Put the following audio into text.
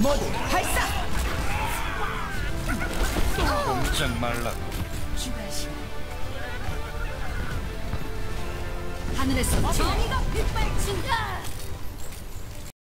모두 발사! 꼼짝 말라. 하늘에서 정의가 빛발